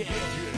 yeah.